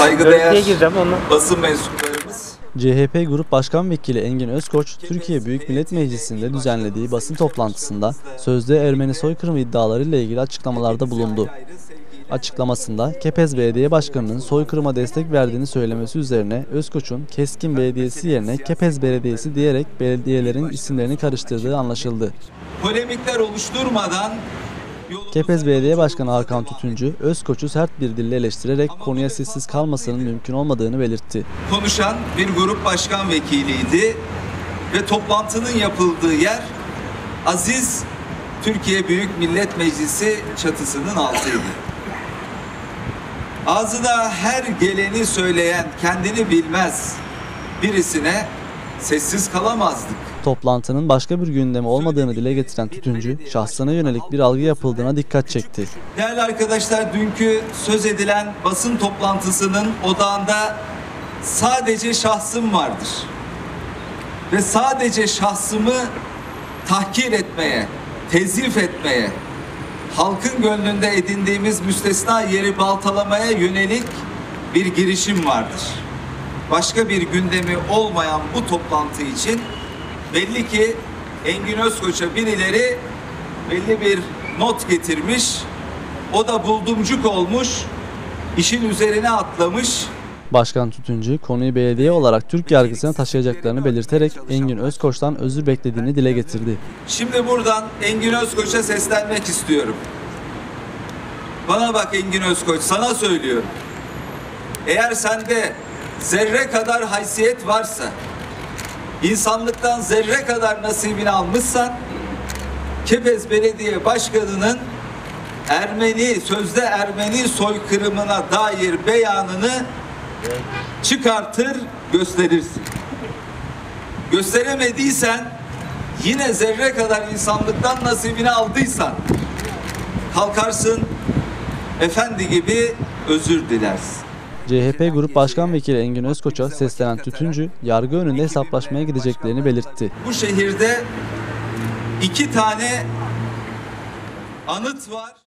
saygıdeğer gireceğim basın mensuplarımız CHP Grup Başkan Vekili Engin Özkoç, Türkiye Büyük Millet Meclisi'nde düzenlediği basın toplantısında sözde Ermeni soykırımı iddialarıyla ilgili açıklamalarda bulundu. Açıklamasında Kepez Belediye Başkanı'nın soykırıma destek verdiğini söylemesi üzerine Özkoç'un Keskin Belediyesi yerine Kepez Belediyesi diyerek belediyelerin isimlerini karıştırdığı anlaşıldı. polemikler oluşturmadan Kepez Belediye Başkanı Hakan Tütüncü, Özkoç'u sert bir dille eleştirerek konuya sessiz kalmasının mümkün olmadığını belirtti. konuşan bir grup başkan vekiliydi ve toplantının yapıldığı yer Aziz Türkiye Büyük Millet Meclisi çatısının altıydı. Ağzına her geleni söyleyen kendini bilmez birisine sessiz kalamazdık. Toplantının başka bir gündemi olmadığını dile getiren Tütüncü, şahsına yönelik bir algı yapıldığına dikkat çekti. Değerli arkadaşlar dünkü söz edilen basın toplantısının odağında sadece şahsım vardır. Ve sadece şahsımı tahkir etmeye, tezif etmeye, halkın gönlünde edindiğimiz müstesna yeri baltalamaya yönelik bir girişim vardır. Başka bir gündemi olmayan bu toplantı için belli ki Engin Özkoç'a birileri belli bir not getirmiş. O da buldumcuk olmuş. işin üzerine atlamış. Başkan Tütüncü, konuyu belediye olarak Türk yargısına taşıyacaklarını belirterek Engin Özkoç'tan özür beklediğini dile getirdi. Şimdi buradan Engin Özkoç'a seslenmek istiyorum. Bana bak Engin Özkoç, sana söylüyorum. Eğer sende zerre kadar haysiyet varsa, insanlıktan zerre kadar nasibini almışsan, Kepez Belediye Başkanı'nın Ermeni, sözde Ermeni soykırımına dair beyanını çıkartır, gösterirsin. Gösteremediysen yine zerre kadar insanlıktan nasibini aldıysan kalkarsın efendi gibi özür dilersin. CHP Grup Başkan Vekili Engin Özkoç'a seslenen Tütüncü, yargı önünde hesaplaşmaya gideceklerini belirtti. Bu şehirde iki tane anıt var.